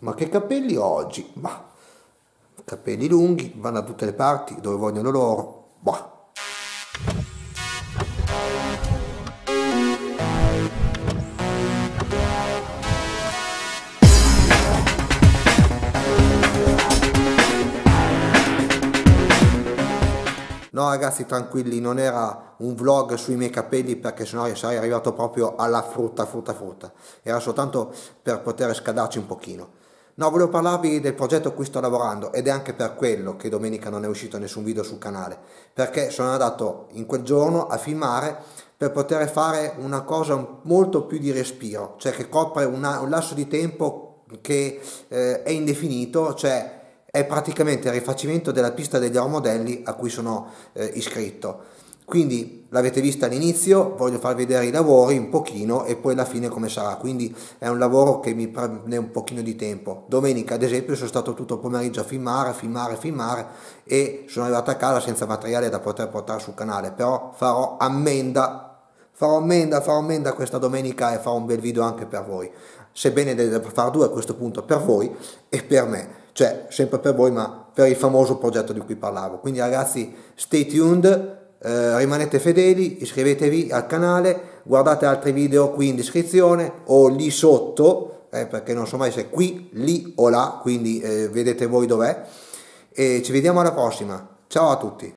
ma che capelli oggi? Bah, capelli lunghi, vanno da tutte le parti, dove vogliono loro. Bah. No ragazzi tranquilli, non era un vlog sui miei capelli perché sennò io sarei arrivato proprio alla frutta, frutta, frutta. Era soltanto per poter scaldarci un pochino. No, volevo parlarvi del progetto a cui sto lavorando ed è anche per quello che domenica non è uscito nessun video sul canale, perché sono andato in quel giorno a filmare per poter fare una cosa molto più di respiro, cioè che copre una, un lasso di tempo che eh, è indefinito, cioè è praticamente il rifacimento della pista degli aeromodelli a cui sono eh, iscritto. Quindi l'avete vista all'inizio, voglio far vedere i lavori un pochino e poi alla fine come sarà. Quindi è un lavoro che mi prende un pochino di tempo. Domenica ad esempio sono stato tutto il pomeriggio a filmare, filmare, filmare e sono arrivato a casa senza materiale da poter portare sul canale. Però farò ammenda, farò ammenda, farò ammenda questa domenica e farò un bel video anche per voi. Sebbene devo fare due a questo punto per voi e per me cioè sempre per voi ma per il famoso progetto di cui parlavo. Quindi ragazzi stay tuned, eh, rimanete fedeli, iscrivetevi al canale, guardate altri video qui in descrizione o lì sotto, eh, perché non so mai se è qui, lì o là, quindi eh, vedete voi dov'è. E ci vediamo alla prossima. Ciao a tutti!